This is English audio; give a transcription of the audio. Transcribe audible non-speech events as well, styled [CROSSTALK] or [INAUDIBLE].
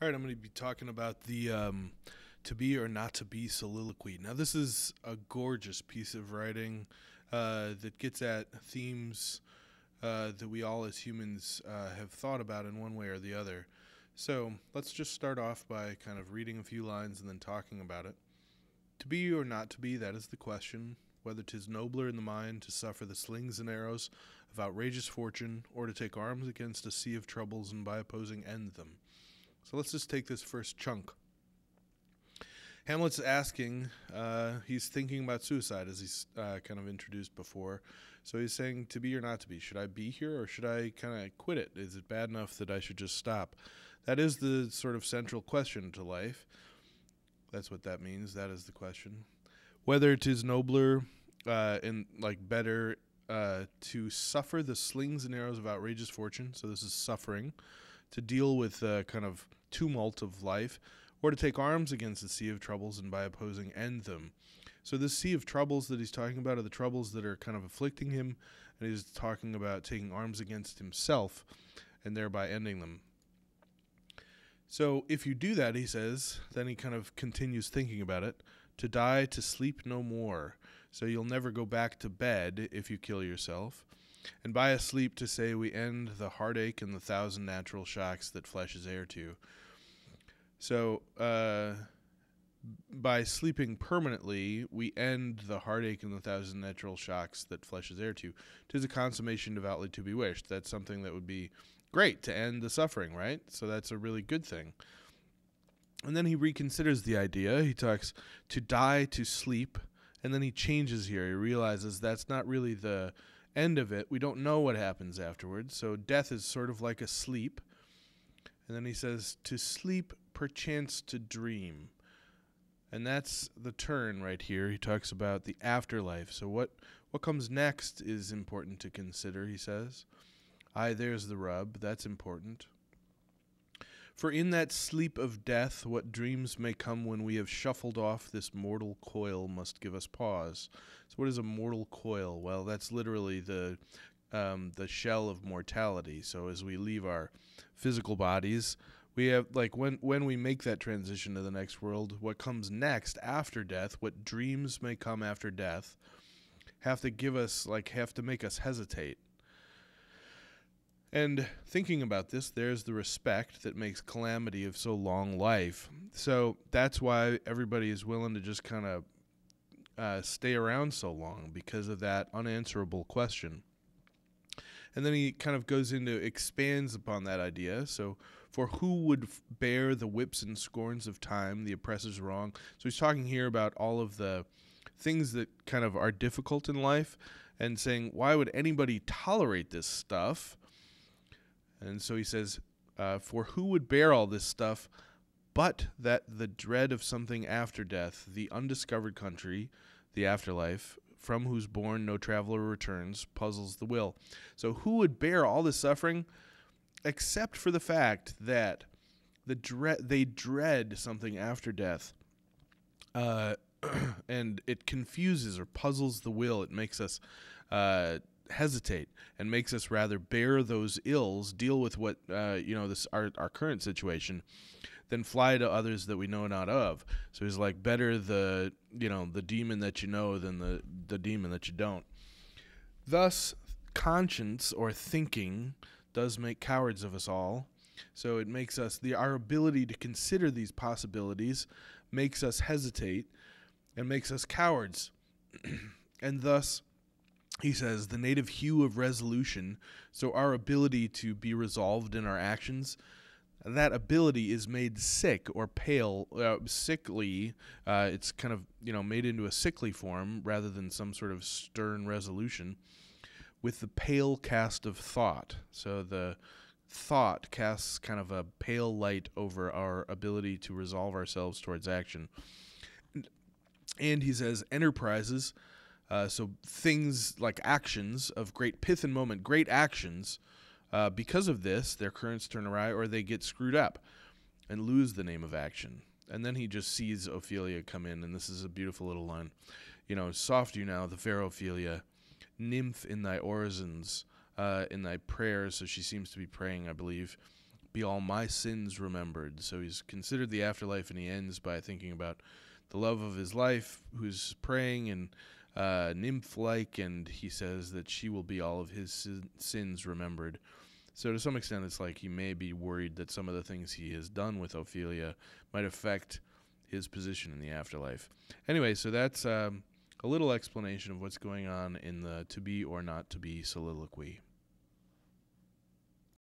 All right, I'm going to be talking about the um, to be or not to be soliloquy. Now, this is a gorgeous piece of writing uh, that gets at themes uh, that we all as humans uh, have thought about in one way or the other. So, let's just start off by kind of reading a few lines and then talking about it. To be or not to be, that is the question. Whether 'tis nobler in the mind to suffer the slings and arrows of outrageous fortune, or to take arms against a sea of troubles and by opposing end them. So let's just take this first chunk. Hamlet's asking, uh, he's thinking about suicide as he's uh, kind of introduced before. So he's saying, to be or not to be. Should I be here or should I kind of quit it? Is it bad enough that I should just stop? That is the sort of central question to life. That's what that means. That is the question. Whether it is nobler uh, and like better uh, to suffer the slings and arrows of outrageous fortune. So this is suffering to deal with uh, kind of tumult of life, or to take arms against the sea of troubles and by opposing end them. So this sea of troubles that he's talking about are the troubles that are kind of afflicting him, and he's talking about taking arms against himself and thereby ending them. So if you do that, he says, then he kind of continues thinking about it, to die to sleep no more. So you'll never go back to bed if you kill yourself and by a sleep to say we end the heartache and the thousand natural shocks that flesh is heir to. So, uh, by sleeping permanently, we end the heartache and the thousand natural shocks that flesh is heir to. Tis a consummation devoutly to be wished. That's something that would be great to end the suffering, right? So that's a really good thing. And then he reconsiders the idea. He talks to die to sleep, and then he changes here. He realizes that's not really the end of it, we don't know what happens afterwards. So death is sort of like a sleep. And then he says, to sleep, perchance to dream. And that's the turn right here. He talks about the afterlife. So what what comes next is important to consider, he says. Aye, there's the rub. That's important. For in that sleep of death, what dreams may come when we have shuffled off this mortal coil must give us pause. So, what is a mortal coil? Well, that's literally the um, the shell of mortality. So, as we leave our physical bodies, we have like when when we make that transition to the next world, what comes next after death, what dreams may come after death, have to give us like have to make us hesitate and thinking about this, there's the respect that makes calamity of so long life. So that's why everybody is willing to just kind of uh, stay around so long because of that unanswerable question. And then he kind of goes into expands upon that idea. So, for who would f- bear the whips and scorns of time, the oppressor's wrong? So he's talking here about all of the things that kind of are difficult in life, and saying why would anybody tolerate this stuff? And so he says, uh, For who would bear all this stuff but that the dread of something after death, the undiscovered country, the afterlife, from whose bourne no traveler returns, puzzles the will. So who would bear all this suffering except for the fact that the dread they dread something after death. Uh, [CLEARS THROAT] and it confuses or puzzles the will. It makes us uh, hesitate and makes us rather bear those ills, deal with what uh, you know this our our current situation, than fly to others that we know not of. So he's like, better the you know the demon that you know than the the demon that you don't. Thus, conscience or thinking does make cowards of us all. So it makes us the our ability to consider these possibilities makes us hesitate and makes us cowards. [CLEARS THROAT] and thus he says the native hue of resolution so our ability to be resolved in our actions that ability is made sick or pale uh, sickly uh, it's kind of you know made into a sickly form rather than some sort of stern resolution with the pale cast of thought. So the thought casts kind of a pale light over our ability to resolve ourselves towards action. And he says enterprises uh, so things like actions of great pith and moment, great actions, uh, because of this, their currents turn awry or they get screwed up and lose the name of action. And then he just sees Ophelia come in, and this is a beautiful little line. You know, soft you now, the fair Ophelia, nymph in thy orisons, uh, in thy prayers. So she seems to be praying, I believe. be all my sins remembered. So he's considered the afterlife, and he ends by thinking about the love of his life, who's praying and uh, nymph-like, and he says that she will be all of his sin- sins remembered. So to some extent, it's like he may be worried that some of the things he has done with Ophelia might affect his position in the afterlife. Anyway, so that's um, a little explanation of what's going on in the to be or not to be soliloquy.